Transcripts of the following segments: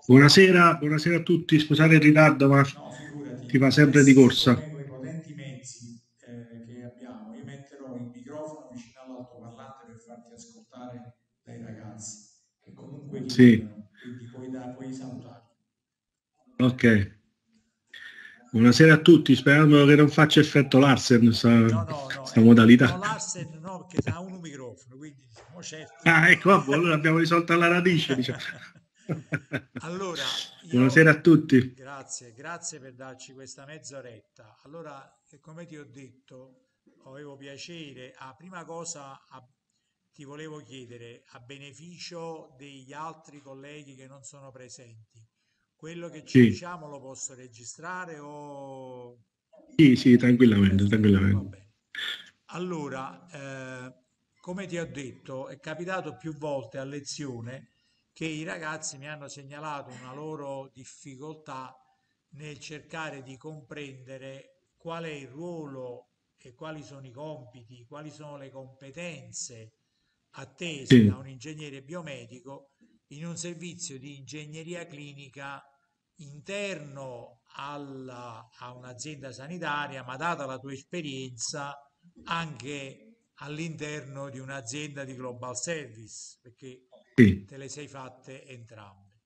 Buonasera, buonasera a tutti, scusate il ritardo, ma No, si va sempre di corsa. eh, io metterò il microfono vicino all'altoparlante per farti ascoltare dai ragazzi ti Sì, quindi puoi, puoi salutarli. ok. Buonasera a tutti, sperando che non faccia effetto Larsen sta, No, no, sta eh, modalità. Larsen no, perché ha un microfono, quindi diciamo certo. Ah, ecco, allora abbiamo risolto alla radice, diciamo. Allora, Buonasera io a tutti. grazie, grazie per darci questa mezz'oretta. Allora, eh, come ti ho detto, avevo piacere. A prima cosa a- ti volevo chiedere, a beneficio degli altri colleghi che non sono presenti, quello che ci Sì, diciamo lo posso registrare o... sì, sì, tranquillamente, tranquillamente. Allora, eh, come ti ho detto, è capitato più volte a lezione che i ragazzi mi hanno segnalato una loro difficoltà nel cercare di comprendere qual è il ruolo e quali sono i compiti, quali sono le competenze attese da un ingegnere biomedico in un servizio di ingegneria clinica interno alla- a un'azienda sanitaria, ma data la tua esperienza anche all'interno di un'azienda di global service, perché sì, te le sei fatte entrambe.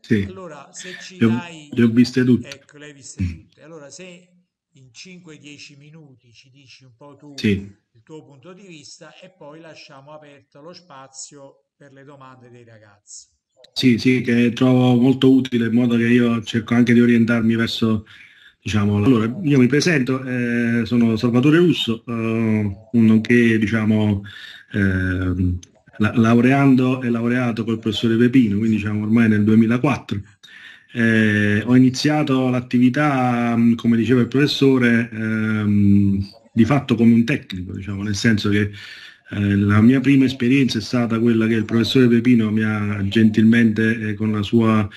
sì, Allora, se ci le ho, dai, le ho viste tutte. ecco, le hai viste tutte. Allora, se in 5-10 minuti ci dici un po' tu Sì. il tuo punto di vista e poi lasciamo aperto lo spazio per le domande dei ragazzi. Sì, sì, che trovo molto utile in modo che io cerco anche di orientarmi verso, diciamo, allora io mi presento, eh, sono Salvatore Russo, eh, nonché, diciamo, ehm, la- laureando e laureato col professore Pepino, quindi diciamo ormai nel 2004. Eh, ho iniziato l'attività, mh, come diceva il professore, ehm, di fatto come un tecnico, diciamo, nel senso che eh, la mia prima esperienza è stata quella che il professore Pepino mi ha gentilmente, eh, con la sua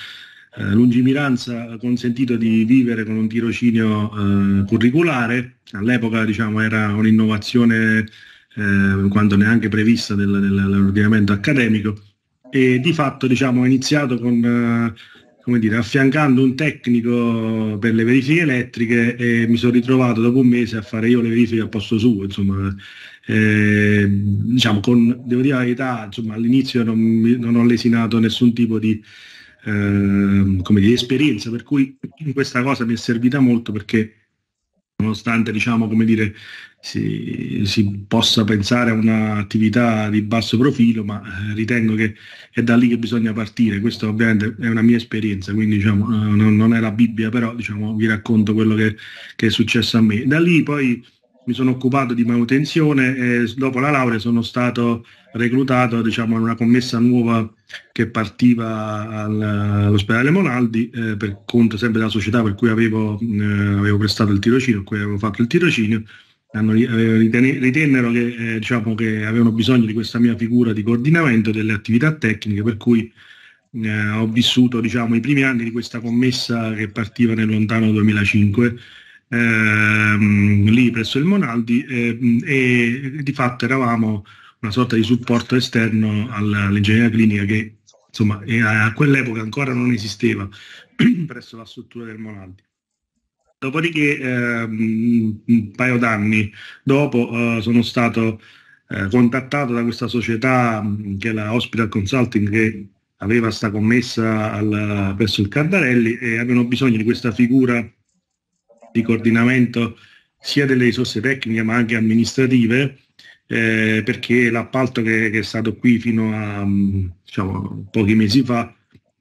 eh, lungimiranza, consentito di vivere con un tirocinio eh, curriculare. All'epoca, diciamo, era un'innovazione eh, quando neanche prevista dell'ordinamento accademico. E di fatto, diciamo, ho iniziato con, eh, come dire, affiancando un tecnico per le verifiche elettriche e mi sono ritrovato dopo un mese a fare io le verifiche a posto suo, insomma, eh, diciamo, con, devo dire la verità, insomma, all'inizio non, non ho lesinato nessun tipo di, ehm, come dire, esperienza, per cui questa cosa mi è servita molto perché nonostante diciamo come dire si, si possa pensare a un'attività di basso profilo ma eh, ritengo che è da lì che bisogna partire. Questo ovviamente è una mia esperienza quindi diciamo eh, non, non è la Bibbia però diciamo vi racconto quello che, che è successo a me. Da lì poi mi sono occupato di manutenzione e dopo la laurea sono stato reclutato diciamo in una commessa nuova che partiva al- all'ospedale Monaldi eh, per conto sempre della società per cui avevo, eh, avevo prestato il tirocinio, per cui avevo fatto il tirocinio. Hanno, eh, ritennero che, eh, diciamo, che avevano bisogno di questa mia figura di coordinamento delle attività tecniche, per cui eh, ho vissuto diciamo, i primi anni di questa commessa che partiva nel lontano 2005 ehm, lì presso il Monaldi ehm, e di fatto eravamo una sorta di supporto esterno all'ingegneria clinica che insomma a quell'epoca ancora non esisteva presso la struttura del Monaldi. Dopodiché, ehm, un paio d'anni dopo, eh, sono stato eh, contattato da questa società che è la Hospital Consulting che aveva sta commessa al- presso il Cardarelli e avevano bisogno di questa figura di coordinamento sia delle risorse tecniche ma anche amministrative eh, perché l'appalto che, che è stato qui fino a mh, diciamo, pochi mesi fa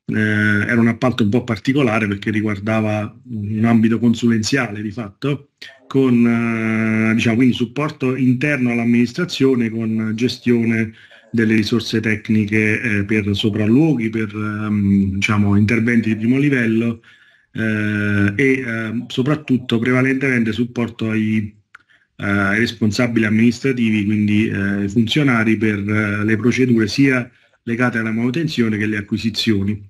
eh, era un appalto un po' particolare perché riguardava un ambito consulenziale di fatto, con eh, diciamo, quindi supporto interno all'amministrazione con gestione delle risorse tecniche eh, per sopralluoghi, per ehm, diciamo, interventi di primo livello eh, e ehm, soprattutto prevalentemente supporto ai, eh, ai responsabili amministrativi, quindi eh, ai funzionari per eh, le procedure sia legate alla manutenzione che alle acquisizioni.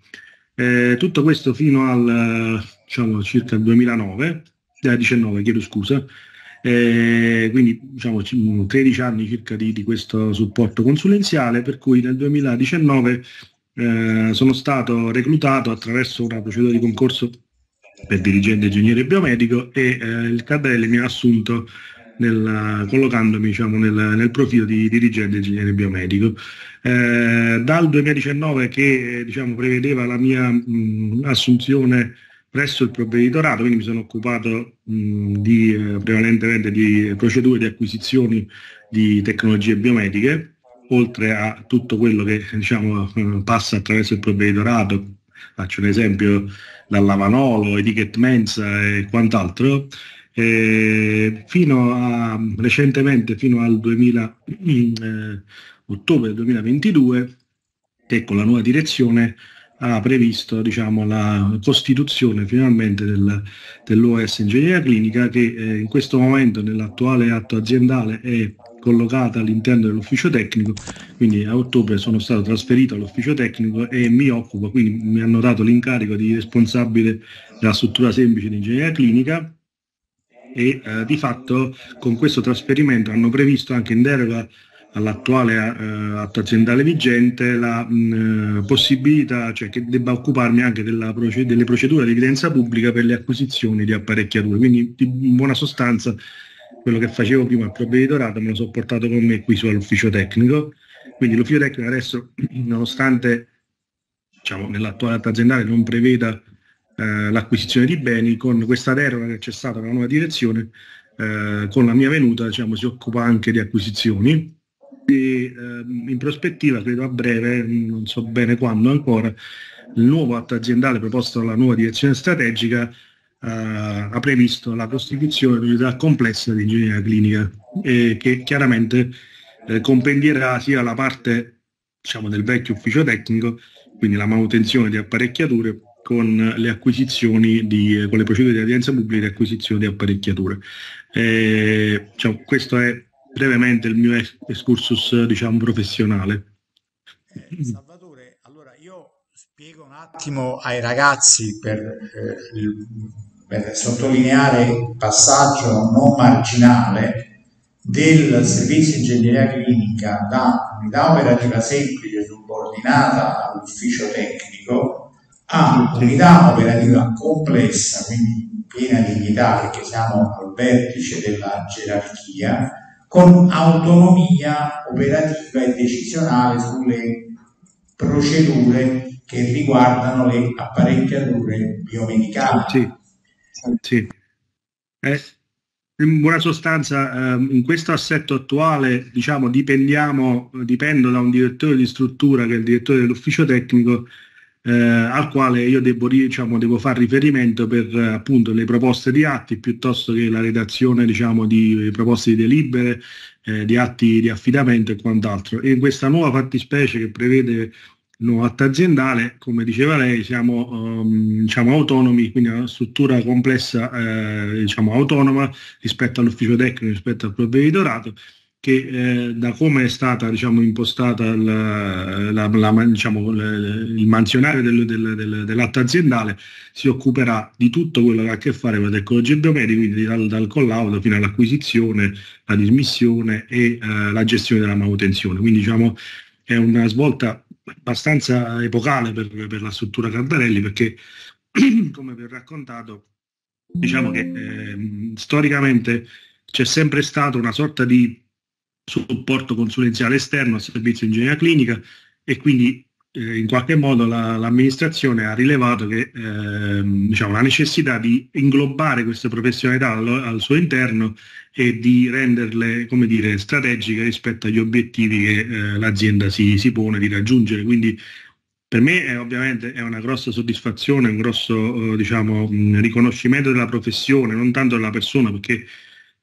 Tutto questo fino al diciamo, circa il 2009, eh, 19, chiedo scusa, eh, quindi diciamo c- 13 anni circa di, di questo supporto consulenziale, per cui nel 2019 eh, sono stato reclutato attraverso una procedura di concorso per dirigente ingegnere biomedico e eh, il Cardarelli mi ha assunto nel, collocandomi diciamo, nel, nel, profilo di dirigente ingegnere biomedico. Eh, dal 2019 che diciamo, prevedeva la mia mh, assunzione presso il provveditorato, quindi mi sono occupato mh, di, eh, prevalentemente di procedure di acquisizioni di tecnologie biomediche, oltre a tutto quello che diciamo, passa attraverso il provveditorato, faccio un esempio dal Lavanolo, Etiquette Mensa e quant'altro, eh, fino a recentemente, fino al 2000, eh, ottobre 2022, che con la nuova direzione ha previsto diciamo, la costituzione finalmente del, dell'OS Ingegneria Clinica che eh, in questo momento nell'attuale atto aziendale è collocata all'interno dell'ufficio tecnico, quindi a ottobre sono stato trasferito all'ufficio tecnico e mi occupo, quindi mi hanno dato l'incarico di responsabile della struttura semplice di ingegneria clinica e eh, di fatto con questo trasferimento hanno previsto anche in deroga all'attuale eh, atto aziendale vigente la mh, possibilità, cioè che debba occuparmi anche proced- delle procedure di evidenza pubblica per le acquisizioni di apparecchiature. Quindi in buona sostanza quello che facevo prima al provveditorato me lo sono portato con me qui sull'ufficio tecnico, quindi l'ufficio tecnico adesso, nonostante diciamo, nell'attuale atto aziendale non preveda eh, l'acquisizione di beni, con questa deroga che c'è stata la nuova direzione, eh, con la mia venuta diciamo, si occupa anche di acquisizioni. E eh, in prospettiva, credo a breve, non so bene quando ancora, il nuovo atto aziendale proposto dalla nuova direzione strategica eh, ha previsto la costituzione di un'unità complessa di ingegneria clinica eh, che chiaramente eh, compendierà sia la parte diciamo, del vecchio ufficio tecnico, quindi la manutenzione di apparecchiature, con le acquisizioni di, eh, con le procedure di evidenza pubblica di acquisizione di apparecchiature. Eh, diciamo, questo è brevemente il mio excursus diciamo, professionale. Salvatore, allora io spiego un attimo ai ragazzi per eh, per sottolineare il passaggio non marginale del servizio ingegneria clinica da unità operativa semplice subordinata all'ufficio tecnico a unità operativa complessa, quindi piena dignità perché siamo al vertice della gerarchia, con autonomia operativa e decisionale sulle procedure che riguardano le apparecchiature biomedicali. Sì sì. Eh, in buona sostanza, eh, in questo assetto attuale, diciamo, dipendiamo, dipendo da un direttore di struttura che è il direttore dell'ufficio tecnico, eh, al quale io devo, diciamo, devo fare riferimento per appunto le proposte di atti piuttosto che la redazione diciamo, di proposte di delibere, eh, di atti di affidamento e quant'altro. E in questa nuova fattispecie che prevede no, atto aziendale, come diceva lei, siamo um, diciamo, autonomi, quindi una struttura complessa, eh, diciamo, autonoma rispetto all'ufficio tecnico, rispetto al provveditorato, che eh, da come è stata diciamo, impostata la, la, la, diciamo, il mansionario del, del, del, dell'atto aziendale si occuperà di tutto quello che ha a che fare con le tecnologie biomediche, quindi dal, dal collaudo fino all'acquisizione, la dismissione e eh, la gestione della manutenzione. Quindi diciamo, è una svolta abbastanza epocale per, per la struttura Cardarelli perché, come vi ho raccontato, diciamo che eh, storicamente c'è sempre stato una sorta di supporto consulenziale esterno al servizio di ingegneria clinica e quindi eh, in qualche modo la, l'amministrazione ha rilevato che eh, diciamo, la necessità di inglobare queste professionalità al, al, suo interno e di renderle come dire, strategiche rispetto agli obiettivi che eh, l'azienda si, si, pone di raggiungere. Quindi per me è, ovviamente è una grossa soddisfazione, un grosso eh, diciamo, riconoscimento della professione, non tanto della persona, perché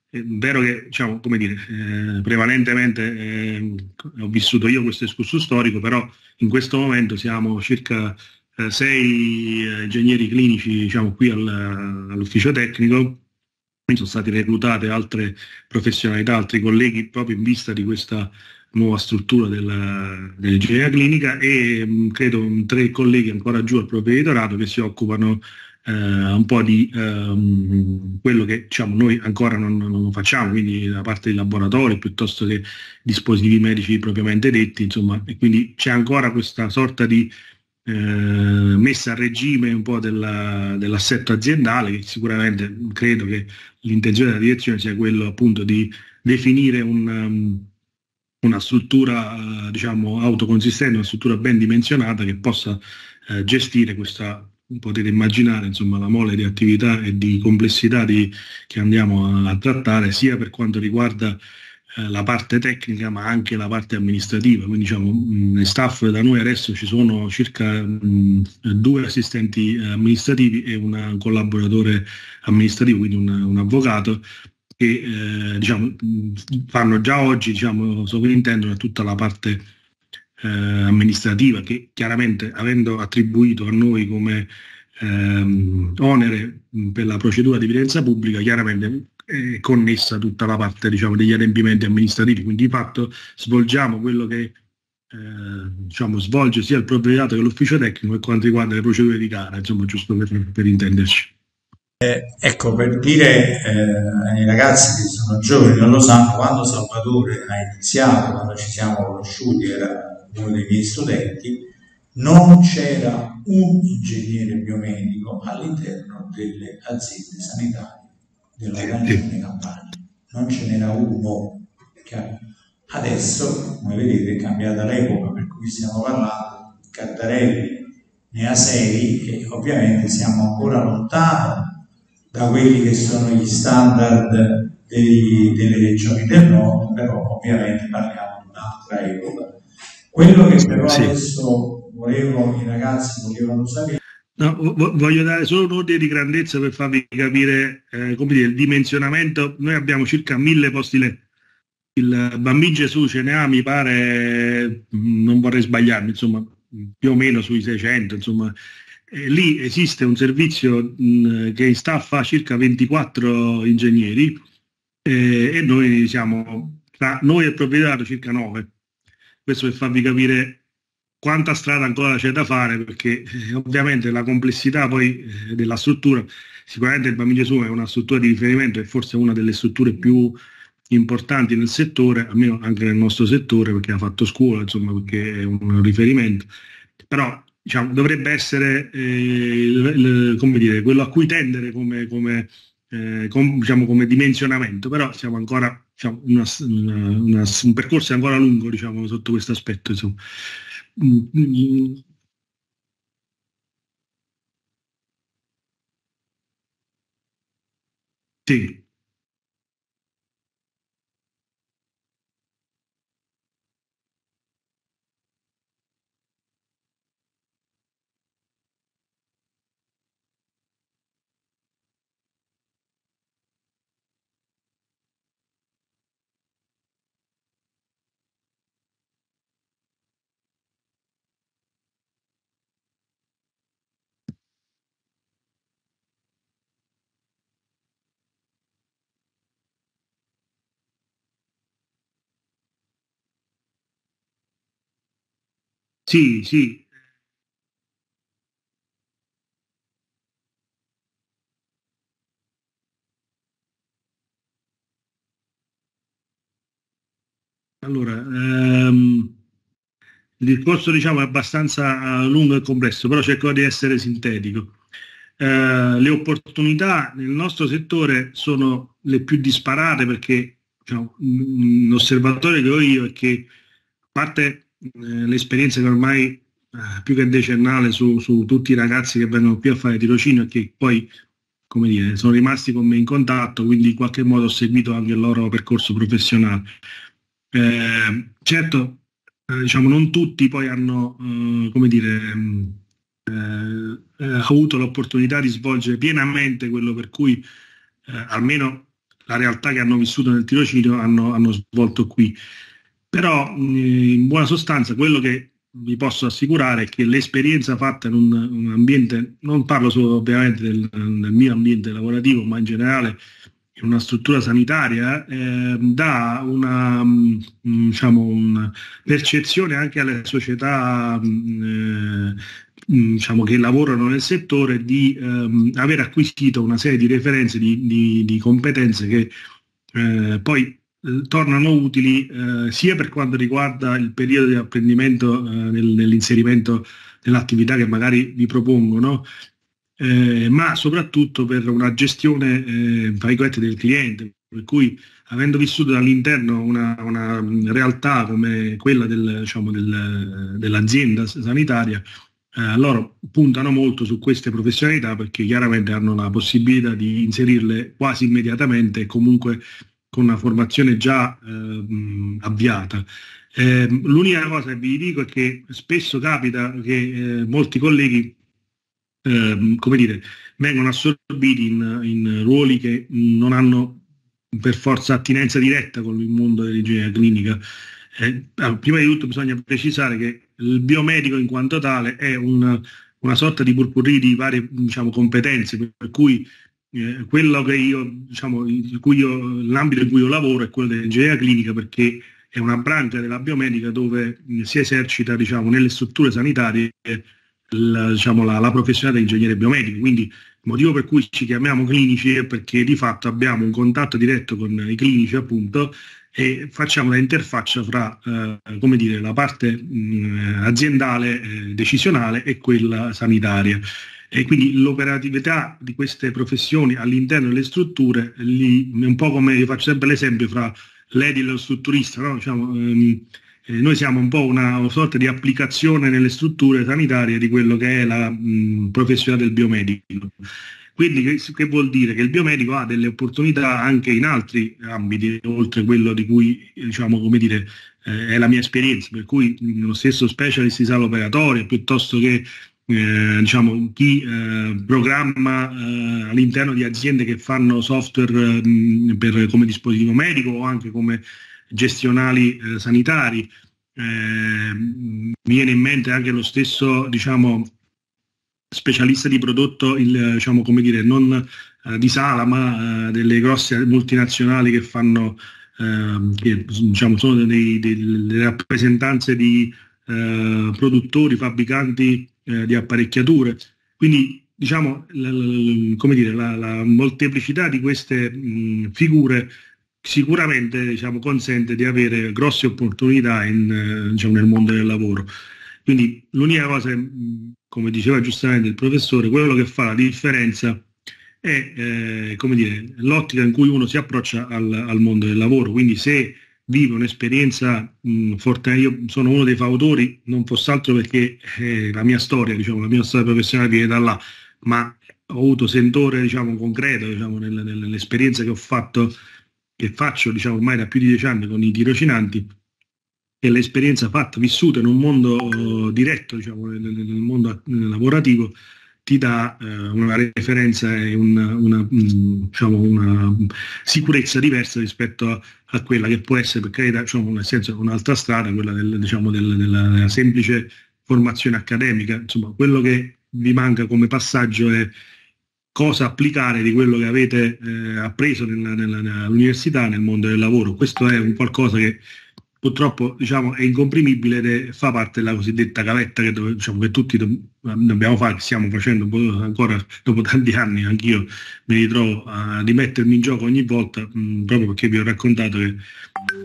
è vero che, diciamo, come dire, eh, prevalentemente eh, ho vissuto io questo escurso storico, però in questo momento siamo circa eh, sei eh, ingegneri clinici diciamo, qui al, all'ufficio tecnico, sono state reclutate altre professionalità, altri colleghi proprio in vista di questa nuova struttura della, dell'ingegneria clinica e mh, credo tre colleghi ancora giù al provveditorato che si occupano eh, un po' di ehm, quello che diciamo, noi ancora non, non, facciamo, quindi da parte dei laboratori piuttosto che dispositivi medici propriamente detti, insomma, e quindi c'è ancora questa sorta di eh, messa a regime un po' della, dell'assetto aziendale, che sicuramente credo che l'intenzione della direzione sia quello appunto di definire un, um, una struttura diciamo autoconsistente, una struttura ben dimensionata che possa eh, gestire questa potete immaginare insomma, la mole di attività e di complessità di, che andiamo a, trattare sia per quanto riguarda eh, la parte tecnica ma anche la parte amministrativa. Quindi diciamo, in staff da noi adesso ci sono circa mh, due assistenti amministrativi e un collaboratore amministrativo, quindi un, un avvocato che eh, diciamo, fanno già oggi, diciamo, sovrintendono a tutta la parte eh, amministrativa che chiaramente avendo attribuito a noi come ehm, onere per la procedura di evidenza pubblica, chiaramente è connessa tutta la parte diciamo, degli adempimenti amministrativi, quindi di fatto svolgiamo quello che eh, diciamo, svolge sia il provveditorato che l'ufficio tecnico per quanto riguarda le procedure di gara, insomma, giusto per, per intenderci. Eh, ecco, per dire eh, ai ragazzi che sono giovani, non lo sanno, quando Salvatore ha iniziato, quando ci siamo conosciuti, era uno dei miei studenti, non c'era un ingegnere biomedico all'interno delle aziende sanitarie della regione Campania, non ce n'era uno. Adesso, come vedete, è cambiata l'epoca per cui stiamo parlando, Cattarelli ne ha sei e ovviamente siamo ancora lontano da quelli che sono gli standard dei, delle regioni del nord, però ovviamente parliamo di un'altra epoca. Quello che però sì. adesso volevo, i ragazzi volevano sapere No, voglio dare solo un ordine di grandezza per farvi capire eh, come dire, il dimensionamento. Noi abbiamo circa mille posti letto. Il bambino Gesù ce ne ha, mi pare, non vorrei sbagliarmi, insomma, più o meno sui 600, insomma. E lì esiste un servizio mh, che in staff ha circa 24 ingegneri eh, e noi siamo, tra noi e il proprietario, circa 9 questo per farvi capire quanta strada ancora c'è da fare, perché eh, ovviamente la complessità poi eh, della struttura, sicuramente il Bambino Gesù è una struttura di riferimento e forse una delle strutture più importanti nel settore, almeno anche nel nostro settore, perché ha fatto scuola, insomma, perché è un riferimento. Però diciamo, dovrebbe essere eh, il, il, dire, quello a cui tendere come, come, eh, com, diciamo, come dimensionamento, però siamo ancora diciamo, una, una, un percorso ancora lungo diciamo, sotto questo aspetto. Insomma. Mm, mm. Sì. Sì, sì. Allora, ehm, il discorso diciamo è abbastanza lungo e complesso, però cerco di essere sintetico. Eh, le opportunità nel nostro settore sono le più disparate perché diciamo, l'osservatorio che ho io è che parte eh, l'esperienza che ormai eh, più che decennale su, su, tutti i ragazzi che vengono qui a fare tirocinio e che poi come dire, sono rimasti con me in contatto, quindi in qualche modo ho seguito anche il loro percorso professionale. Eh, certo, eh, diciamo, non tutti poi hanno, eh, come dire, eh, avuto l'opportunità di svolgere pienamente quello per cui almeno la realtà che hanno vissuto nel tirocinio hanno, hanno svolto qui. Però in buona sostanza quello che vi posso assicurare è che l'esperienza fatta in un, un ambiente, non parlo solo ovviamente del, del, mio ambiente lavorativo, ma in generale in una struttura sanitaria, eh, dà una, mh, diciamo, una, percezione anche alle società mh, diciamo, che lavorano nel settore di ehm, aver acquisito una serie di referenze, di, di, di competenze che eh, poi eh, tornano utili eh, sia per quanto riguarda il periodo di apprendimento eh, nel, nell'inserimento dell'attività che magari vi propongono, eh, ma soprattutto per una gestione eh, del cliente, per cui avendo vissuto dall'interno una, una realtà come quella del, diciamo, del, dell'azienda sanitaria, eh, loro puntano molto su queste professionalità perché chiaramente hanno la possibilità di inserirle quasi immediatamente e comunque con una formazione già eh, avviata. Eh, l'unica cosa che vi dico è che spesso capita che eh, molti colleghi ehm, come dire, vengono assorbiti in, in, ruoli che non hanno per forza attinenza diretta con il mondo dell'ingegneria clinica. Eh, prima di tutto bisogna precisare che il biomedico in quanto tale è un, una sorta di purpurri di varie diciamo, competenze, per cui eh, quello che io, diciamo, in cui io, l'ambito in cui io lavoro è quello dell'ingegneria clinica perché è una branca della biomedica dove si esercita diciamo, nelle strutture sanitarie la, diciamo, la, la professionalità di ingegnere biomedico. Quindi il motivo per cui ci chiamiamo clinici è perché di fatto abbiamo un contatto diretto con i clinici appunto e facciamo la interfaccia fra eh, come dire, la parte mh, aziendale eh, decisionale e quella sanitaria. E quindi l'operatività di queste professioni all'interno delle strutture, lì, un po' come io faccio sempre l'esempio fra l'edile e lo strutturista, no? diciamo, ehm, eh, noi siamo un po' una, una, sorta di applicazione nelle strutture sanitarie di quello che è la mh, professione del biomedico. Quindi che, che, vuol dire? Che il biomedico ha delle opportunità anche in altri ambiti, oltre quello di cui diciamo, come dire, eh, è la mia esperienza, per cui lo stesso specialist di sala operatoria, piuttosto che eh, diciamo, chi eh, programma eh, all'interno di aziende che fanno software mh, per, come dispositivo medico o anche come gestionali eh, sanitari. Eh, viene in mente anche lo stesso diciamo, specialista di prodotto, il, diciamo, come dire, non eh, di sala, ma delle grosse multinazionali che fanno, ehm, che diciamo, sono dei, delle rappresentanze di produttori, fabbricanti eh, di apparecchiature. Quindi diciamo, la, la, come dire, la, la molteplicità di queste mh, figure sicuramente diciamo, consente di avere grosse opportunità in, eh, diciamo, nel mondo del lavoro. Quindi l'unica cosa, come diceva giustamente il professore, quello che fa la differenza è eh, dire, l'ottica in cui uno si approccia al, al mondo del lavoro. Quindi se vive un'esperienza mh, forte, io sono uno dei fautori, non fosse altro perché eh, la mia storia, diciamo, la mia storia professionale viene da là, ma ho avuto sentore diciamo, concreto diciamo, nell'esperienza che ho fatto che faccio diciamo, ormai da più di dieci anni con i tirocinanti e l'esperienza fatta, vissuta in un mondo diretto, diciamo, nel, nel mondo lavorativo, ti dà eh, una referenza e una, una, diciamo, una, sicurezza diversa rispetto a, a, quella che può essere, per carità, diciamo, nel senso un'altra strada, quella del, diciamo, del, della, della semplice formazione accademica. Insomma, quello che vi manca come passaggio è cosa applicare di quello che avete eh, appreso nella, nella, nell'università nel mondo del lavoro. Questo è un qualcosa che purtroppo diciamo, è incomprimibile ed è, fa parte della cosiddetta gavetta che, dove, diciamo, che tutti do, dobbiamo fare, stiamo facendo ancora dopo tanti anni, anch'io mi ritrovo a rimettermi in gioco ogni volta, mh, proprio perché vi ho raccontato che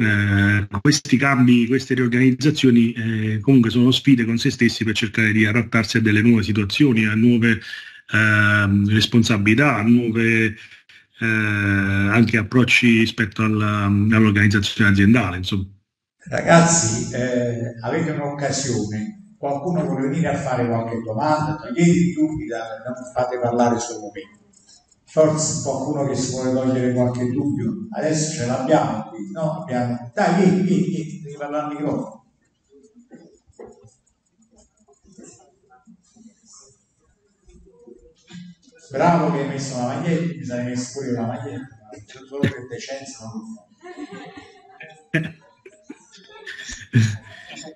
eh, questi cambi, queste riorganizzazioni eh, comunque sono sfide con se stessi per cercare di adattarsi a delle nuove situazioni, a nuove eh, responsabilità, nuove eh, anche approcci rispetto alla, all'organizzazione aziendale. Insomma. Ragazzi, eh, avete un'occasione, qualcuno vuole venire a fare qualche domanda, togliete i dubbi, non fate parlare sul momento. Forse qualcuno che si vuole togliere qualche dubbio, adesso ce l'abbiamo qui, no? Abbiamo... Dai, vieni, vieni, vieni, devi parlare al microfono. Bravo che hai messo la maglietta, mi sarei messo pure la maglietta, solo che decenza non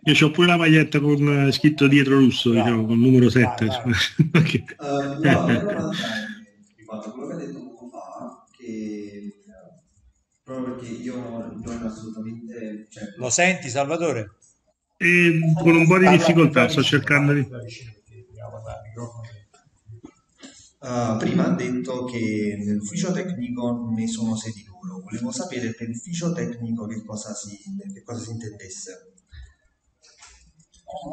Io ho pure la maglietta con eh, scritto dietro russo, bravo, diciamo, con numero 7. okay. uh, no, riguardo quello che ha detto poco fa, che proprio perché io non assolutamente... Cioè... Lo senti Salvatore? E con un po' di difficoltà, sto cercando di... Uh, prima ha detto che nell'ufficio tecnico ne sono sedi loro, volevo sapere per ufficio tecnico che cosa si, che cosa si intendesse.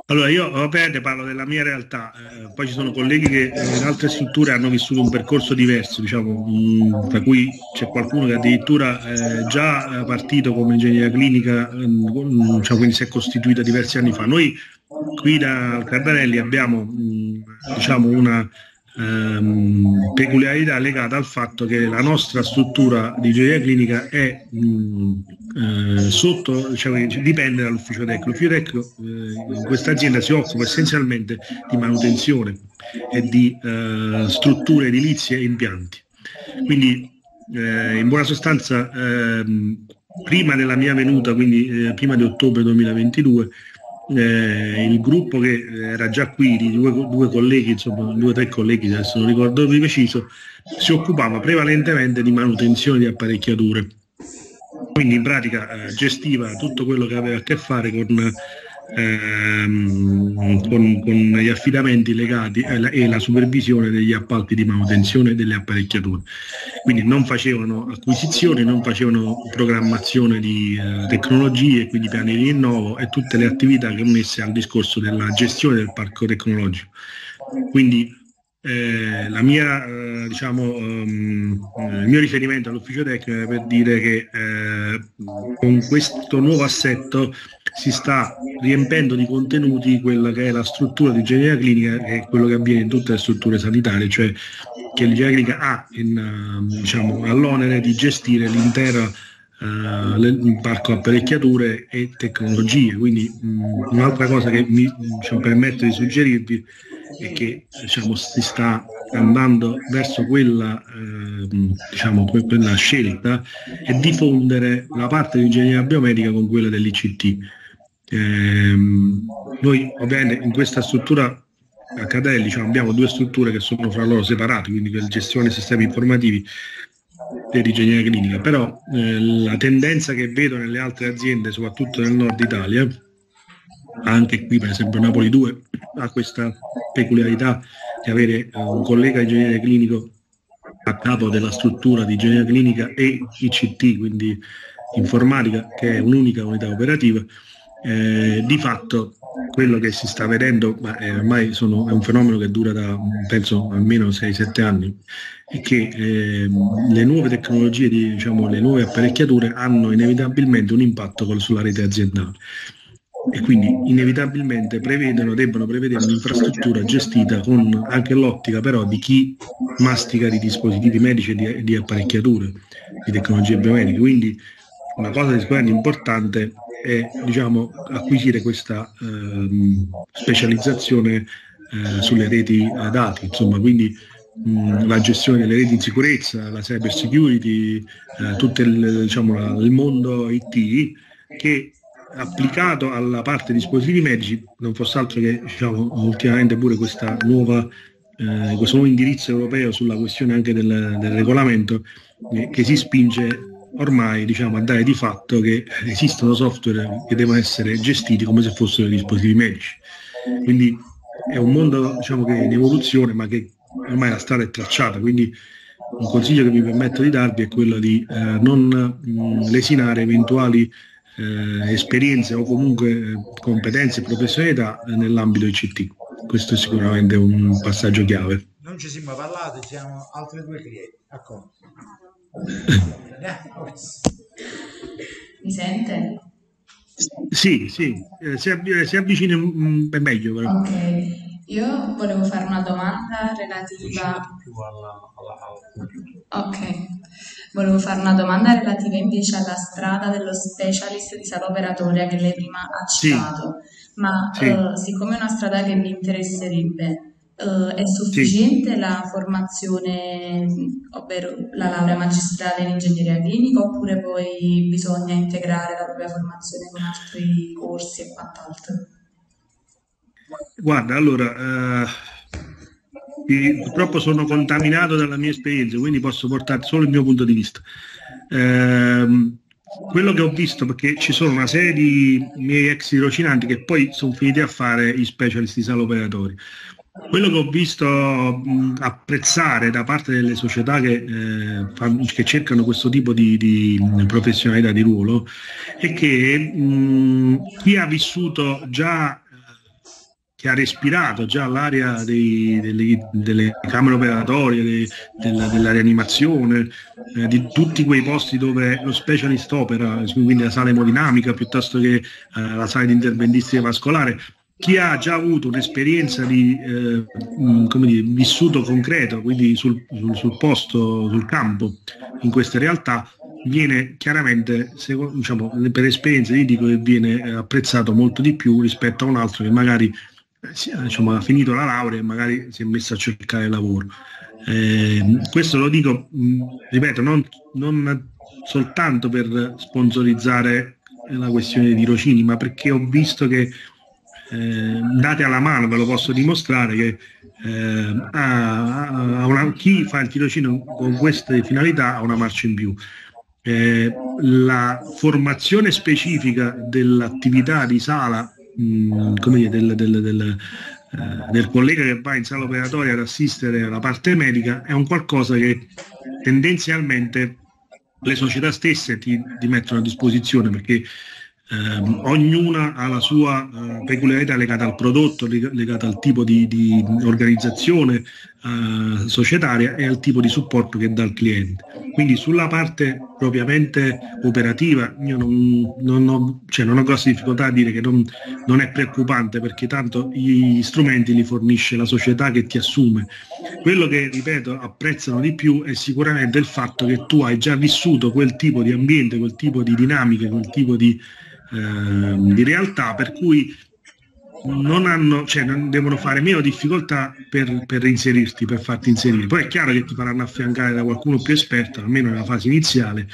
Allora, io ovviamente parlo della mia realtà, eh, poi ci sono colleghi che in altre strutture hanno vissuto un percorso diverso, diciamo, mh, mm, tra cui c'è qualcuno che addirittura è già partito come ingegneria clinica, mh, mm, diciamo, quindi si è costituita diversi anni fa. Noi qui da Cardarelli abbiamo mh, diciamo una ehm, peculiarità legata al fatto che la nostra struttura di ingegneria clinica è mh, eh, sotto, diciamo, dipende dall'ufficio tecnico. L'ufficio tecnico eh, in questa azienda si occupa essenzialmente di manutenzione e di eh, strutture edilizie e impianti. Quindi eh, in buona sostanza ehm, prima della mia venuta, quindi eh, prima di ottobre 2022, eh, il gruppo che era già qui di due, due colleghi, insomma due o tre colleghi, adesso non ricordo più preciso, si occupava prevalentemente di manutenzione di apparecchiature. Quindi in pratica eh, gestiva tutto quello che aveva a che fare con ehm, con, con, gli affidamenti legati e la, e la, supervisione degli appalti di manutenzione delle apparecchiature. Quindi non facevano acquisizioni, non facevano programmazione di eh, tecnologie, quindi piani di rinnovo e tutte le attività connesse al discorso della gestione del parco tecnologico. Quindi eh, la mia, eh, diciamo, um, il mio riferimento all'ufficio tecnico è per dire che eh, con questo nuovo assetto si sta riempendo di contenuti quella che è la struttura di ingegneria clinica è quello che avviene in tutte le strutture sanitarie, cioè che l'ingegneria clinica ha in, diciamo, all'onere di gestire l'intero Uh, parco apparecchiature e tecnologie. Quindi mh, un'altra cosa che mi diciamo, permetto di suggerirvi è che diciamo, si sta andando verso quella, eh, diciamo, quella scelta e diffondere la parte di ingegneria biomedica con quella dell'ICT. Eh, noi ovviamente in questa struttura a Cadelli diciamo, abbiamo due strutture che sono fra loro separate, quindi per gestione sistemi informativi e ingegneria clinica, però eh, la tendenza che vedo nelle altre aziende, soprattutto nel nord Italia, anche qui per esempio Napoli 2 ha questa peculiarità di avere uh, un collega ingegnere clinico a capo della struttura di ingegneria clinica e ICT, quindi informatica, che è un'unica unità operativa. Eh, di fatto quello che si sta vedendo, ma è, ormai sono, è un fenomeno che dura da penso almeno 6-7 anni, è che eh, le nuove tecnologie, di, diciamo, le nuove apparecchiature hanno inevitabilmente un impatto sulla rete aziendale e quindi inevitabilmente prevedono, debbono prevedere un'infrastruttura gestita con anche l'ottica però di chi mastica di dispositivi medici e di, di apparecchiature, di tecnologie biomediche. Quindi una cosa sicuramente importante è diciamo, acquisire questa ehm, specializzazione eh, sulle reti dati, insomma, quindi mh, la gestione delle reti in sicurezza, la cyber security, eh, tutto il, diciamo, il mondo IT che applicato alla parte dispositivi medici non fosse altro che diciamo, ultimamente pure questa nuova, eh, questo nuovo indirizzo europeo sulla questione anche del, del regolamento eh, che si spinge ormai diciamo, a dare di fatto che esistono software che devono essere gestiti come se fossero dispositivi medici. Quindi è un mondo diciamo, che è in evoluzione ma che ormai la strada è tracciata, quindi un consiglio che mi permetto di darvi è quello di eh, non mh, lesinare eventuali eh, esperienze o comunque eh, competenze e professionalità nell'ambito ICT. Questo è sicuramente un passaggio chiave. Non ci siamo parlati, siamo altri due clienti. D'accordo. Mi sente? Sì, sì, eh, si, avv- si avvicina un, è meglio però. Ok, io volevo fare una domanda relativa... Ok, volevo fare una domanda relativa invece alla strada dello specialist di sala operatoria che lei prima ha citato, sì. ma sì. Uh, siccome è una strada che mi interesserebbe, uh, è sufficiente sì. la formazione, ovvero la laurea magistrale in ingegneria clinica, oppure poi bisogna integrare la propria formazione con altri corsi e quant'altro? Guarda, allora... Uh purtroppo sono contaminato dalla mia esperienza, quindi posso portare solo il mio punto di vista. Eh, quello che ho visto, perché ci sono una serie di miei ex tirocinanti che poi sono finiti a fare gli specialist di sala operatori. Quello che ho visto apprezzare da parte delle società che, eh, che cercano questo tipo di, di, professionalità di ruolo è che mh, chi ha vissuto già che ha respirato già l'aria dei, delle, delle, camere operatorie, dei, della, della, rianimazione, eh, di tutti quei posti dove lo specialist opera, quindi la sala emodinamica piuttosto che eh, la sala di interventistica vascolare, chi ha già avuto un'esperienza di eh, come dire, vissuto concreto, quindi sul, sul, sul, posto, sul campo, in queste realtà, viene chiaramente, secondo, diciamo, per esperienza gli dico che viene eh, apprezzato molto di più rispetto a un altro che magari diciamo, ha finito la laurea e magari si è messo a cercare lavoro. Eh, questo lo dico, ripeto, non, non soltanto per sponsorizzare la questione dei tirocini, ma perché ho visto che eh, date alla mano, ve lo posso dimostrare che eh, ha, ha una, chi fa il tirocino con queste finalità ha una marcia in più. Eh, la formazione specifica dell'attività di sala, mh, mm, come dire, del, del, del, eh, del, collega che va in sala operatoria ad assistere alla parte medica è un qualcosa che tendenzialmente le società stesse ti, ti mettono a disposizione perché eh, ognuna ha la sua eh, peculiarità legata al prodotto, legata al tipo di, di organizzazione eh, societaria e al tipo di supporto che dà il cliente. Quindi sulla parte propriamente operativa io non, non, ho, cioè non ho, grosse difficoltà a dire che non, non, è preoccupante perché tanto gli strumenti li fornisce la società che ti assume. Quello che, ripeto, apprezzano di più è sicuramente il fatto che tu hai già vissuto quel tipo di ambiente, quel tipo di dinamiche, quel tipo di Ehm, di realtà per cui non, hanno, cioè, non devono fare meno difficoltà per, per, inserirti, per farti inserire. Poi è chiaro che ti faranno affiancare da qualcuno più esperto, almeno nella fase iniziale.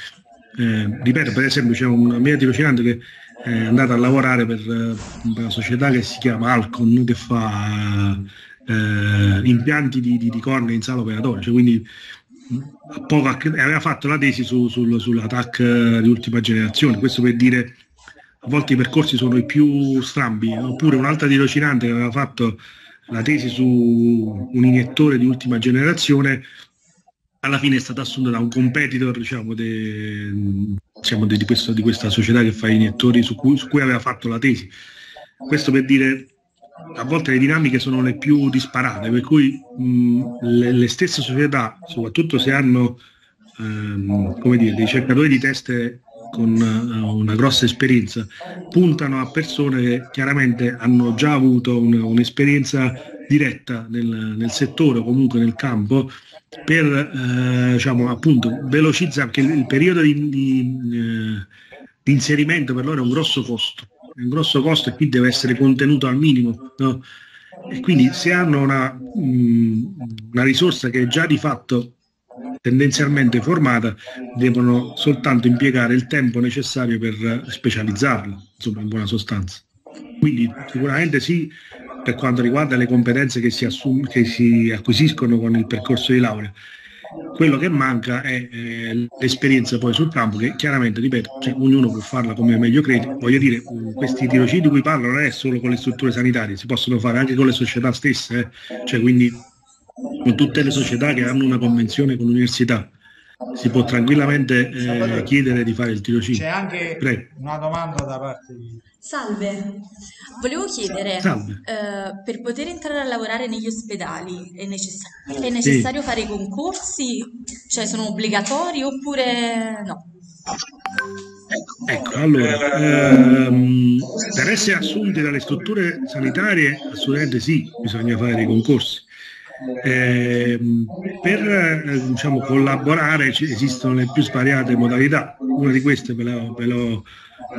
Eh, ripeto, per esempio, c'è una mia tirocinante che è andata a lavorare per, per, una società che si chiama Alcon, che fa eh, impianti di, di, di cornea in sala operatoria, cioè, quindi poco, aveva fatto la tesi su, sul, sulla TAC di ultima generazione, questo per dire a volte i percorsi sono i più strambi, oppure un'altra tirocinante che aveva fatto la tesi su un iniettore di ultima generazione, alla fine è stata assunta da un competitor diciamo, de, diciamo de, di, questo, di, questa società che fa iniettori su cui, su cui aveva fatto la tesi. Questo per dire a volte le dinamiche sono le più disparate, per cui mh, le, le, stesse società, soprattutto se hanno ehm, dire, dei cercatori di teste con eh, una grossa esperienza, puntano a persone che chiaramente hanno già avuto un, un'esperienza diretta nel, nel, settore o comunque nel campo per eh, diciamo, appunto, velocizzare, perché il, il periodo di, di, eh, di, inserimento per loro è un grosso costo, è un grosso costo e qui deve essere contenuto al minimo. No? E quindi se hanno una, mh, una risorsa che già di fatto tendenzialmente formata devono soltanto impiegare il tempo necessario per specializzarla, insomma in buona sostanza. Quindi sicuramente sì per quanto riguarda le competenze che si, assum- che si acquisiscono con il percorso di laurea. Quello che manca è eh, l'esperienza poi sul campo, che chiaramente, ripeto, cioè, ognuno può farla come meglio crede. Voglio dire, questi tirocini di cui parlo non è solo con le strutture sanitarie, si possono fare anche con le società stesse, eh. cioè, quindi con tutte le società che hanno una convenzione con l'università. Si può tranquillamente eh, chiedere di fare il tirocinio. C'è anche Prego. una domanda da parte di... Salve, volevo chiedere, Salve. Eh, per poter entrare a lavorare negli ospedali è, necess- è necessario sì. fare i concorsi? Cioè sono obbligatori oppure no? Ecco, allora, ehm, per essere assunti dalle strutture sanitarie assolutamente sì, bisogna fare i concorsi. Eh, per eh, diciamo, collaborare esistono le più svariate modalità, una di queste ve l'ho, ve l'ho,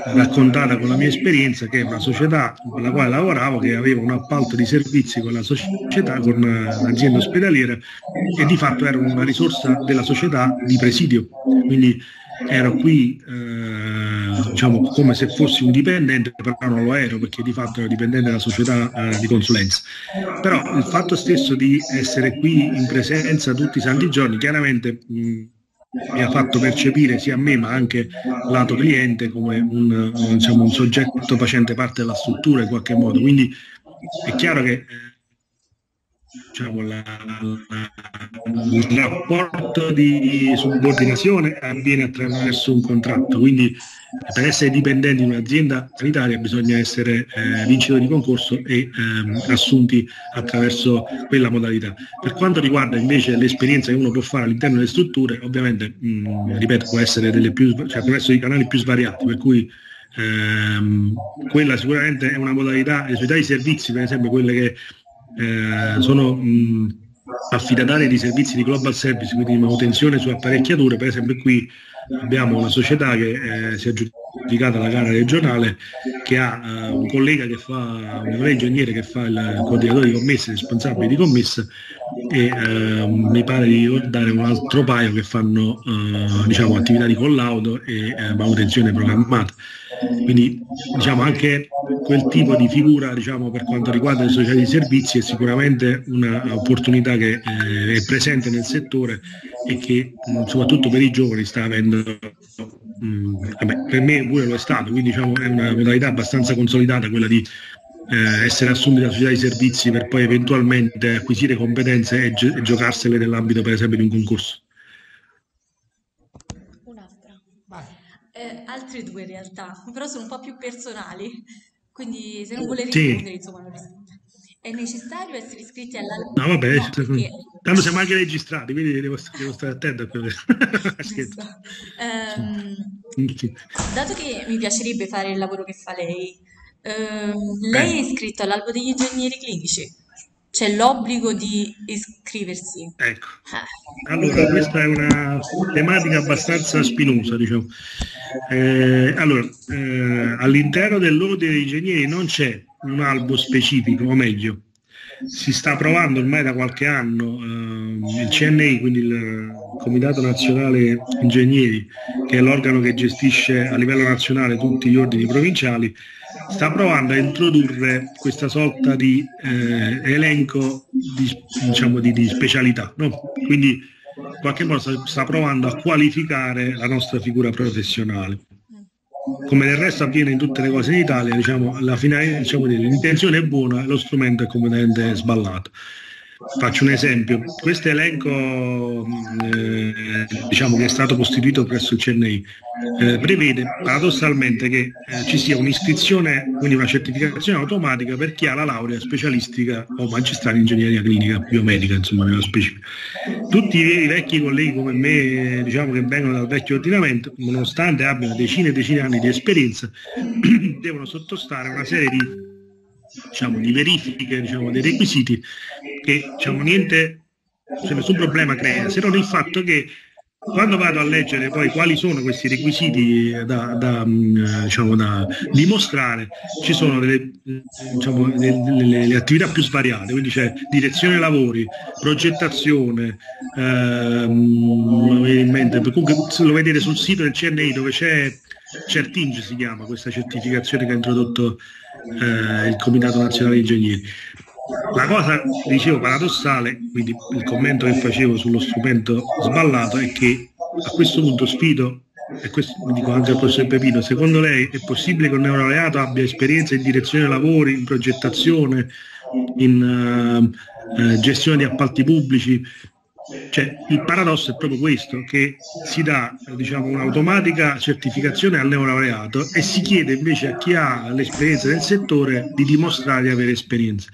raccontata con la mia esperienza, che è una società con la quale lavoravo che aveva un appalto di servizi con la società, con l'azienda ospedaliera e di fatto era una risorsa della società di presidio. Quindi ero qui eh, diciamo come se fossi un dipendente, però non lo ero perché di fatto ero dipendente della società eh, di consulenza. Però il fatto stesso di essere qui in presenza tutti i santi giorni chiaramente mh, mi ha fatto percepire sia a me ma anche lato cliente come un, diciamo, un soggetto facente parte della struttura in qualche modo. Quindi è chiaro che diciamo, la, la, il rapporto di subordinazione avviene attraverso un contratto, quindi per essere dipendenti di un'azienda sanitaria bisogna essere eh, vincitori di concorso e ehm, assunti attraverso quella modalità. Per quanto riguarda invece l'esperienza che uno può fare all'interno delle strutture, ovviamente, mh, ripeto, può essere più, cioè, attraverso i canali più svariati, per cui ehm, quella sicuramente è una modalità, le società di servizi, per esempio quelle che eh, sono mh, affidatarie di servizi di global service, quindi di manutenzione su apparecchiature, per esempio qui abbiamo una società che eh, si è aggiudicata la gara regionale che ha eh, un collega che fa, un ingegnere che fa il coordinatore di commesse, responsabile di commesse e eh, mi pare di ricordare un altro paio che fanno eh, diciamo, attività di collaudo e eh, manutenzione programmata. Quindi diciamo, anche quel tipo di figura diciamo, per quanto riguarda le società di servizi è sicuramente un'opportunità che eh, è presente nel settore e che mh, soprattutto per i giovani sta avendo, mh, vabbè, per me pure lo è stato, quindi diciamo, è una modalità abbastanza consolidata quella di eh, essere assunti da società di servizi per poi eventualmente acquisire competenze e, gi- e giocarsele nell'ambito per esempio di un concorso. Eh, altri due in realtà, però sono un po' più personali, quindi se non vuole rispondere, sì. insomma, non risponde. È necessario essere iscritti alla... No, vabbè, no, perché... tanto siamo anche registrati, quindi devo, devo stare attento a quello um, dato che mi piacerebbe fare il lavoro che fa lei, um, lei eh. è iscritto all'albo degli ingegneri clinici? C'è l'obbligo di iscriversi. Ecco. Eh. Allora, questa è una tematica abbastanza spinosa, diciamo. Eh, allora, eh, all'interno dell'ordine dei ingegneri non c'è un albo specifico, o meglio, si sta provando ormai da qualche anno eh, il CNI, quindi il Comitato Nazionale Ingegneri, che è l'organo che gestisce a livello nazionale tutti gli ordini provinciali, sta provando a introdurre questa sorta di eh, elenco di, diciamo, di, di specialità. No? Quindi in qualche modo sta, sta provando a qualificare la nostra figura professionale. Come del resto avviene in tutte le cose in Italia, diciamo, la finale, diciamo, l'intenzione è buona, lo strumento è completamente sballato. Faccio un esempio, questo elenco eh, diciamo che è stato costituito presso il CNI eh, prevede paradossalmente che eh, ci sia un'iscrizione, quindi una certificazione automatica per chi ha la laurea specialistica o magistrale in ingegneria clinica biomedica, insomma nello specifico. Tutti i, vecchi colleghi come me, diciamo che vengono dal vecchio ordinamento, nonostante abbiano decine e decine di anni di esperienza, devono sottostare a una serie di diciamo, di verifiche diciamo, dei requisiti che diciamo, niente, nessun problema crea, se non il fatto che quando vado a leggere poi quali sono questi requisiti da, da, mm, diciamo, da dimostrare, ci sono delle, diciamo, delle, attività più svariate, quindi c'è direzione lavori, progettazione, ehm, in mente, comunque lo vedete sul sito del CNI dove c'è Certinge si chiama questa certificazione che ha introdotto eh, il Comitato Nazionale Ingegneri. La cosa, dicevo, paradossale, quindi il commento che facevo sullo strumento sballato è che a questo punto sfido, e questo mi dico anche al professor Pepino, secondo lei è possibile che un neurolaureato abbia esperienza in direzione lavori, in progettazione, in uh, uh, gestione di appalti pubblici, cioè, il paradosso è proprio questo, che si dà diciamo, un'automatica certificazione al neolaureato e si chiede invece a chi ha l'esperienza del settore di dimostrare di avere esperienza.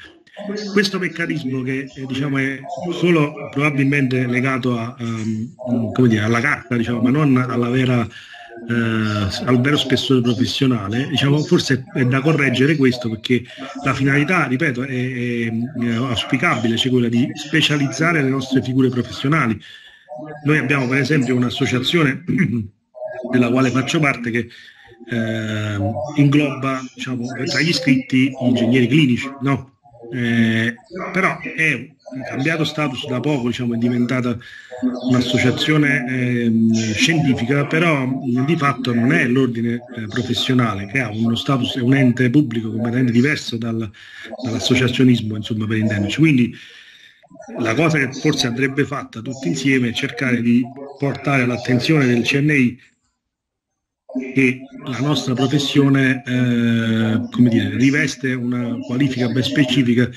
Questo meccanismo che eh, diciamo, è solo probabilmente legato a, um, dire, alla carta, diciamo, ma non alla vera eh, al vero spessore professionale, diciamo, forse è da correggere questo perché la finalità, ripeto, è, è, è auspicabile, cioè quella di specializzare le nostre figure professionali. Noi abbiamo per esempio un'associazione della quale faccio parte che eh, ingloba diciamo, tra gli iscritti gli ingegneri clinici, no? Eh, però è cambiato status da poco, diciamo, è diventata un'associazione eh, scientifica, però di fatto non è l'ordine eh, professionale che ha uno status, è un ente pubblico completamente diverso dal, dall'associazionismo, insomma, per intenderci. Quindi la cosa che forse andrebbe fatta tutti insieme è cercare di portare all'attenzione del CNI che la nostra professione eh, come dire, riveste una qualifica ben specifica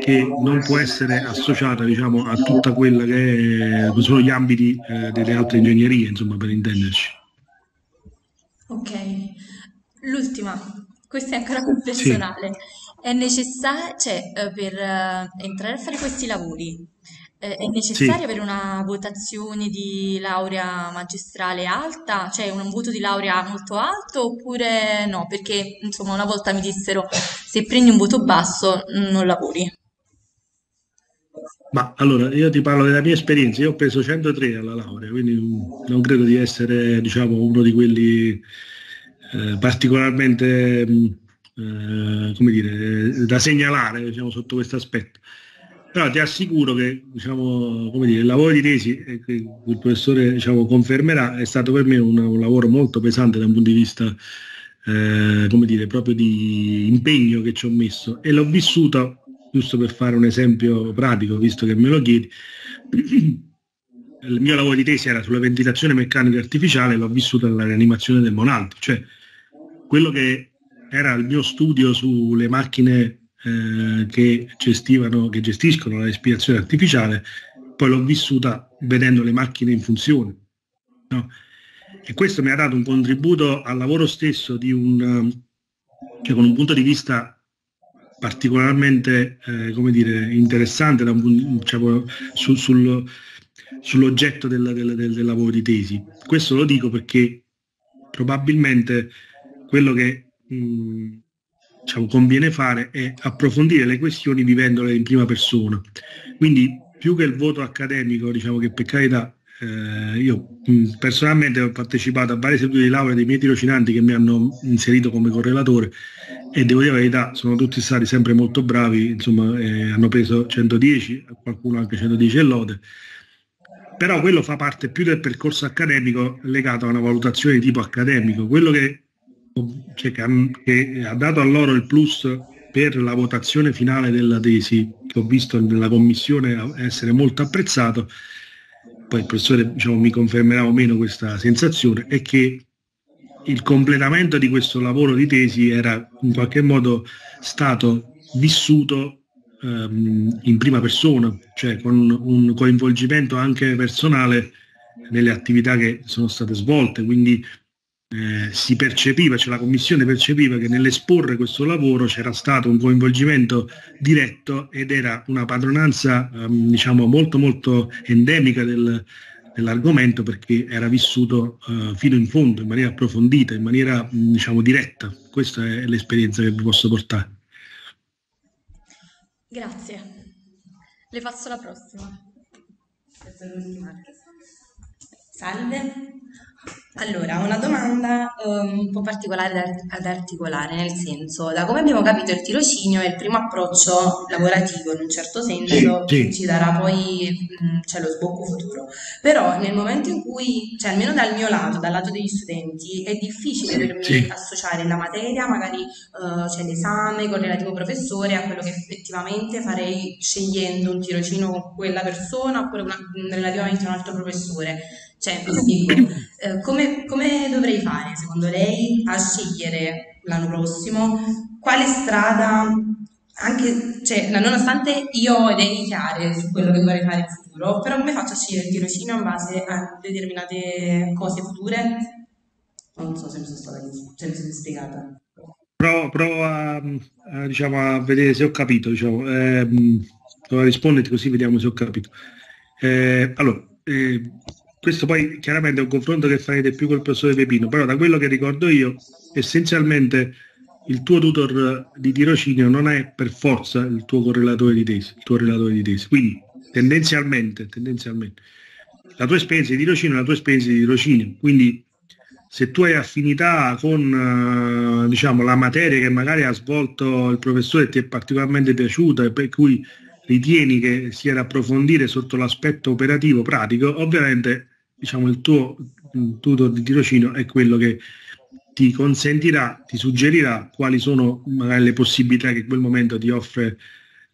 che non può essere associata diciamo, a tutta quella che è, sono gli ambiti eh, delle altre ingegnerie, insomma, per intenderci. Ok, l'ultima, questa è ancora più personale. Sì. È necessario, cioè, eh, per uh, entrare a fare questi lavori, eh, è necessario sì. avere una votazione di laurea magistrale alta, cioè un voto di laurea molto alto oppure no? Perché insomma una volta mi dissero se prendi un voto basso non lavori. Ma allora io ti parlo della mia esperienza, io ho preso 103 alla laurea, quindi non credo di essere diciamo uno di quelli eh, particolarmente eh, come dire, da segnalare diciamo, sotto questo aspetto. Però ti assicuro che diciamo, dire, il lavoro di tesi, e che il professore diciamo, confermerà, è stato per me un, un, lavoro molto pesante da un punto di vista eh, come dire, proprio di impegno che ci ho messo. E l'ho vissuto, giusto per fare un esempio pratico, visto che me lo chiedi, il mio lavoro di tesi era sulla ventilazione meccanica artificiale, l'ho vissuto nella rianimazione del Monalto, cioè quello che era il mio studio sulle macchine eh, che gestivano, che gestiscono la respirazione artificiale, poi l'ho vissuta vedendo le macchine in funzione. No? E questo mi ha dato un contributo al lavoro stesso di un, cioè con un punto di vista particolarmente eh, come dire, interessante un, diciamo, su, sul, sull'oggetto del, del, del, del, lavoro di tesi. Questo lo dico perché probabilmente quello che mh, diciamo, conviene fare è approfondire le questioni vivendole in prima persona. Quindi più che il voto accademico, diciamo che per carità, eh, io personalmente ho partecipato a varie sedute di laurea dei miei tirocinanti che mi hanno inserito come correlatore e devo dire la verità, sono tutti stati sempre molto bravi, insomma eh, hanno preso 110, qualcuno anche 110 e lode, però quello fa parte più del percorso accademico legato a una valutazione di tipo accademico. Quello che cioè, che, ha, dato a loro il plus per la votazione finale della tesi, che ho visto nella commissione essere molto apprezzato, poi il professore diciamo, mi confermerà o meno questa sensazione, è che il completamento di questo lavoro di tesi era in qualche modo stato vissuto ehm, in prima persona, cioè con un coinvolgimento anche personale nelle attività che sono state svolte, quindi eh, si percepiva, cioè la Commissione percepiva che nell'esporre questo lavoro c'era stato un coinvolgimento diretto ed era una padronanza ehm, diciamo molto molto endemica del, dell'argomento perché era vissuto eh, fino in fondo, in maniera approfondita, in maniera diciamo diretta. Questa è l'esperienza che vi posso portare. Grazie. Le faccio la prossima. Salve. Allora, una domanda um, un po' particolare da, ad articolare, nel senso, da come abbiamo capito il tirocinio è il primo approccio lavorativo in un certo senso sì, che sì. ci darà poi mh, cioè, lo sbocco futuro. Però nel momento in cui, cioè almeno dal mio lato, dal lato degli studenti, è difficile per me sì. associare la materia, magari uh, cioè l'esame con relativo professore a quello che effettivamente farei scegliendo un tirocinio con quella persona oppure una, relativamente a un altro professore cioè, mi spiego, eh, come, come dovrei fare secondo lei a scegliere l'anno prossimo quale strada anche, cioè, nonostante io ho idee chiare su quello che vorrei fare in futuro, però come faccio a scegliere il tirocinio in base a determinate cose future? Non so se mi sono stata se mi sono spiegata. Provo, provo a, a, diciamo, a, vedere se ho capito, diciamo. eh, risponderti così vediamo se ho capito. Eh, allora, eh, questo poi chiaramente è un confronto che farete più col professore Pepino, però da quello che ricordo io, essenzialmente il tuo tutor di tirocinio non è per forza il tuo correlatore di tesi, il tuo relatore di tesi. Quindi tendenzialmente, tendenzialmente la tua esperienza di tirocinio è la tua esperienza di tirocinio. Quindi se tu hai affinità con diciamo, la materia che magari ha svolto il professore e ti è particolarmente piaciuta e per cui ritieni che sia da approfondire sotto l'aspetto operativo pratico, ovviamente diciamo, il tuo tutor di tirocinio è quello che ti consentirà, ti suggerirà quali sono magari le possibilità che in quel momento ti offre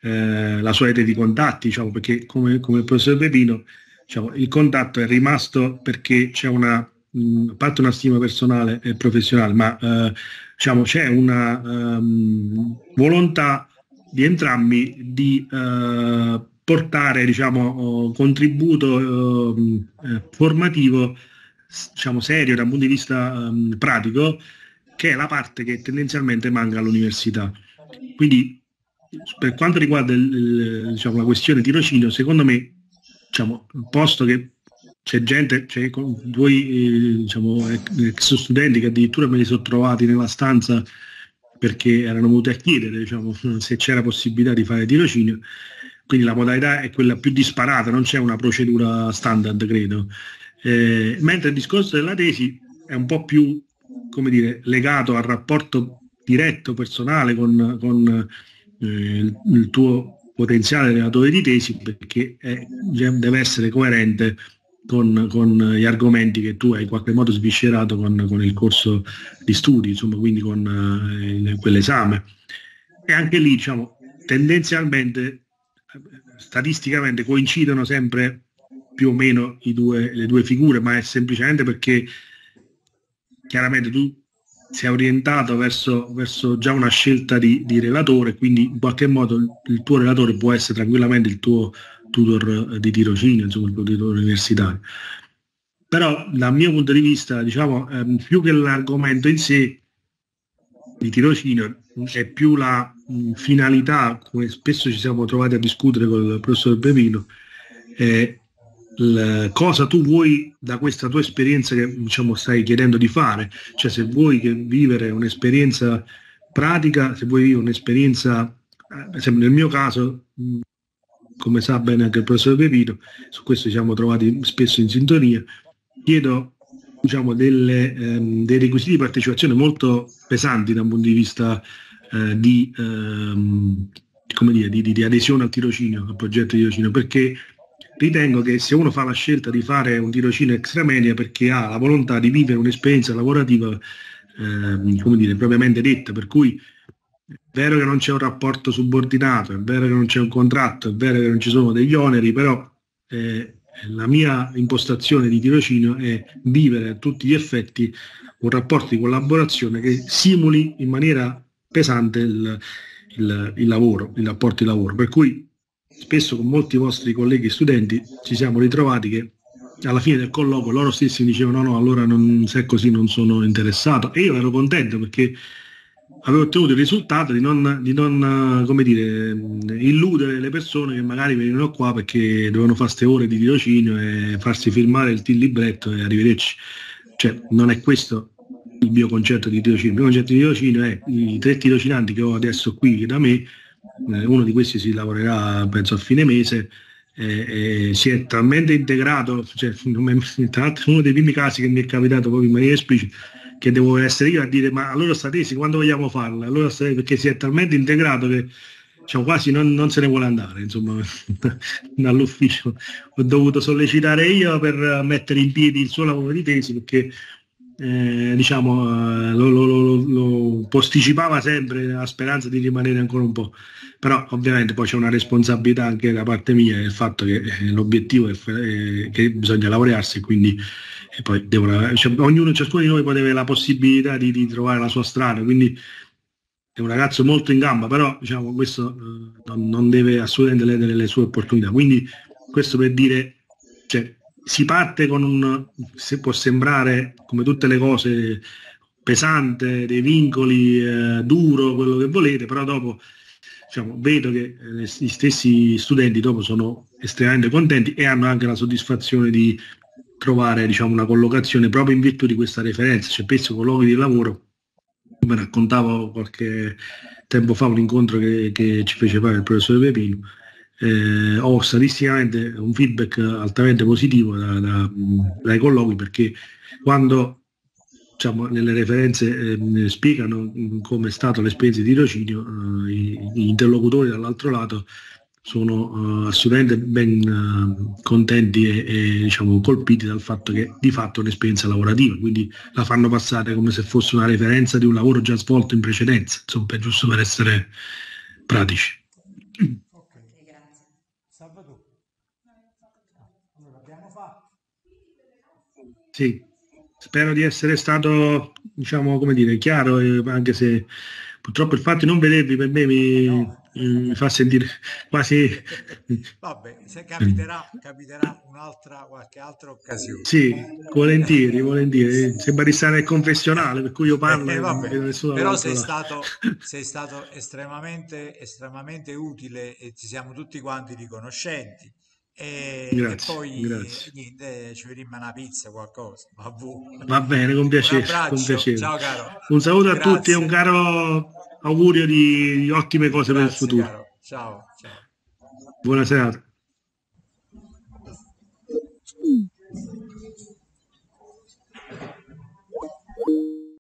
eh, la sua rete di contatti, diciamo, perché come, come il professor Pepino, diciamo, il contatto è rimasto perché c'è una mh, a parte una stima personale e professionale, ma eh, diciamo, c'è una um, volontà di entrambi di uh, portare diciamo, contributo uh, formativo diciamo, serio da un punto di vista um, pratico, che è la parte che tendenzialmente manca all'università. Quindi per quanto riguarda il, il, diciamo, la questione tirocinio, secondo me, diciamo, posto che c'è gente, c'è due eh, diciamo, ex studenti che addirittura me li sono trovati nella stanza perché erano venuti a chiedere diciamo, se c'era possibilità di fare tirocinio. Quindi la modalità è quella più disparata, non c'è una procedura standard, credo. Eh, mentre il discorso della tesi è un po' più, come dire, legato al rapporto diretto, personale con, con eh, il, tuo potenziale relatore di tesi perché è, deve essere coerente con, con, gli argomenti che tu hai in qualche modo sviscerato con, con il corso di studi, insomma, quindi con eh, quell'esame. E anche lì, diciamo, tendenzialmente, statisticamente coincidono sempre più o meno due, le due figure, ma è semplicemente perché chiaramente tu sei orientato verso, verso già una scelta di, di, relatore, quindi in qualche modo il, il tuo relatore può essere tranquillamente il tuo tutor eh, di tirocinio, insomma, il tutor universitario. Però dal mio punto di vista, diciamo, ehm, più che l'argomento in sé di tirocinio, è più la mh, finalità, come spesso ci siamo trovati a discutere con il professor Pepino, eh, cosa tu vuoi da questa tua esperienza che diciamo, stai chiedendo di fare, cioè se vuoi vivere un'esperienza pratica, se vuoi vivere un'esperienza, eh, nel mio caso, come sa bene anche il professor Pepino, su questo ci siamo trovati spesso in sintonia, chiedo diciamo, delle, ehm, dei requisiti di partecipazione molto pesanti da un punto di vista eh, di, ehm, dire, di, di, adesione al tirocinio, al progetto di tirocinio, perché ritengo che se uno fa la scelta di fare un tirocinio extramedia perché ha la volontà di vivere un'esperienza lavorativa eh, come dire, propriamente detta, per cui è vero che non c'è un rapporto subordinato, è vero che non c'è un contratto, è vero che non ci sono degli oneri, però eh, la mia impostazione di tirocinio è vivere a tutti gli effetti un rapporto di collaborazione che simuli in maniera pesante il, il, il lavoro, il rapporto di lavoro. Per cui spesso con molti vostri colleghi studenti ci siamo ritrovati che alla fine del colloquio loro stessi mi dicevano no, no, allora non, se è così non sono interessato e io ero contento perché avevo ottenuto il risultato di non, di non come dire, illudere le persone che magari venivano qua perché dovevano fare queste ore di tirocinio e farsi firmare il libretto e arrivederci. Cioè, non è questo il mio concetto di tirocinio. Il mio concetto di tirocinio è i tre tirocinanti che ho adesso qui da me, eh, uno di questi si lavorerà penso a fine mese, eh, eh, si è talmente integrato, cioè, uno dei primi casi che mi è capitato proprio in maniera esplicita, che devo essere io a dire ma allora sta tesi quando vogliamo farla? Allora sta, perché si è talmente integrato che diciamo, quasi non, non, se ne vuole andare insomma, dall'ufficio. Ho dovuto sollecitare io per mettere in piedi il suo lavoro di tesi perché eh, diciamo, eh, lo, lo, lo, lo, posticipava sempre la speranza di rimanere ancora un po'. Però ovviamente poi c'è una responsabilità anche da parte mia, il fatto che eh, l'obiettivo è, è che bisogna laurearsi quindi e poi devono, cioè, ognuno, ciascuno di noi poi deve la possibilità di, di, trovare la sua strada, quindi è un ragazzo molto in gamba, però diciamo, questo eh, non, non, deve assolutamente ledere le sue opportunità. Quindi questo per dire, cioè, si parte con un, se può sembrare come tutte le cose pesante, dei vincoli, eh, duro, quello che volete, però dopo diciamo, vedo che eh, gli stessi studenti dopo sono estremamente contenti e hanno anche la soddisfazione di trovare diciamo, una collocazione proprio in virtù di questa referenza, cioè penso colloqui di lavoro, come raccontavo qualche tempo fa un incontro che, che ci fece fare il professore Pepino, eh, ho statisticamente un feedback altamente positivo da, da, dai colloqui perché quando diciamo, nelle referenze eh, spiegano come è stata l'esperienza di tirocinio, eh, gli interlocutori dall'altro lato sono uh, assolutamente ben uh, contenti e, e diciamo, colpiti dal fatto che di fatto è un'esperienza lavorativa, quindi la fanno passare come se fosse una referenza di un lavoro già svolto in precedenza, insomma, per, giusto per essere pratici. Ok, grazie. Salvatore. Allora, abbiamo fatto. Sì. spero di essere stato, diciamo, come dire, chiaro, eh, anche se purtroppo il fatto di non vedervi per me mi, no. Mi fa sentire quasi... Vabbè, se capiterà, capiterà un'altra, qualche altra occasione. Sì, volentieri, volentieri. Sembra di stare nel confessionale, per cui io parlo eh, vabbè, Però sei stato, sei stato estremamente, estremamente utile e ci siamo tutti quanti riconoscenti. E, grazie, e poi grazie. niente, ci vediamo una pizza, qualcosa. Va bene, con piacere, con piacere. Ciao caro. Un saluto grazie. a tutti e un caro augurio di, di ottime cose grazie, per il futuro. Caro. Ciao, ciao. Buona serata.